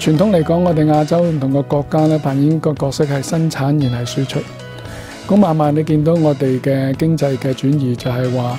傳統嚟講，我哋亞洲唔同個國家咧扮演個角色係生產，然係輸出。咁慢慢你見到我哋嘅經濟嘅轉移，就係話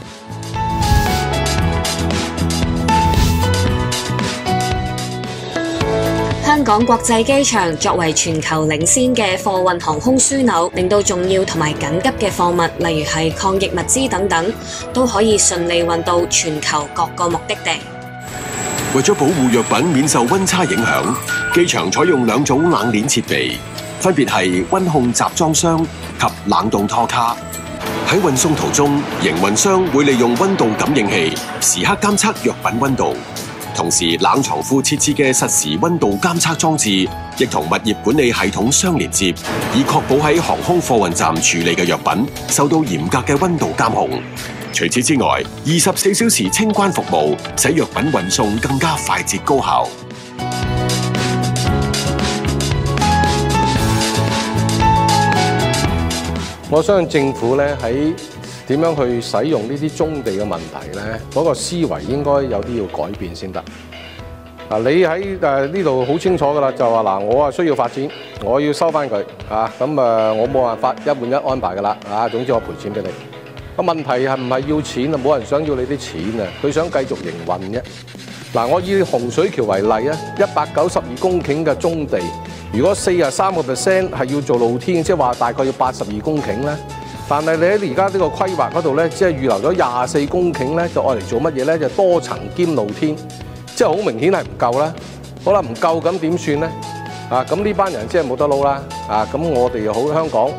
香港國際機場作為全球領先嘅貨運航空枢纽，令到重要同埋緊急嘅貨物，例如係抗疫物資等等，都可以順利運到全球各個目的地。為咗保護藥品免受溫差影響，機場採用兩種冷鏈設備，分別係溫控集裝箱及冷凍拖卡。喺運送途中，營運商會利用溫度感應器時刻監測藥品溫度。同時，冷藏庫設置嘅實時溫度監測裝置，亦同物業管理系統相連接，以確保喺航空貨運站處理嘅藥品受到嚴格嘅溫度監控。除此之外，二十四小時清關服務，使藥品運送更加快捷高效。我相信政府咧喺點樣去使用呢啲中地嘅問題咧，嗰個思維應該有啲要改變先得。嗱，你喺誒呢度好清楚噶啦，就話嗱，我啊需要發展，我要收翻佢啊，咁啊我冇辦法一換一安排噶啦啊，總之我賠錢俾你。個問題係唔係要錢啊？冇人想要你啲錢啊，佢想繼續營運啫。嗱，我以洪水橋為例啊，一百九十二公頃嘅中地，如果四十三個 percent 係要做露天，即係話大概要八十二公頃咧。但係你喺而家呢個規劃嗰度咧，即係預留咗廿四公頃咧，就愛嚟做乜嘢咧？就多層兼露天，即係好明顯係唔夠啦。好啦，唔夠咁點算咧？啊，咁呢班人即係冇得撈啦。啊，咁我哋又好香港，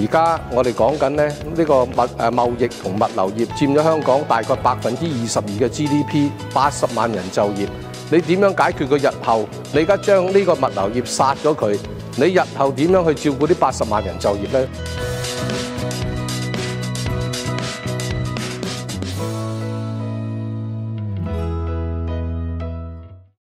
而家我哋講緊咧呢個物誒貿易同物流業佔咗香港大概百分之二十二嘅 GDP，八十萬人就業。你點樣解決佢日後？你而家將呢個物流業殺咗佢，你日後點樣去照顧啲八十萬人就業咧？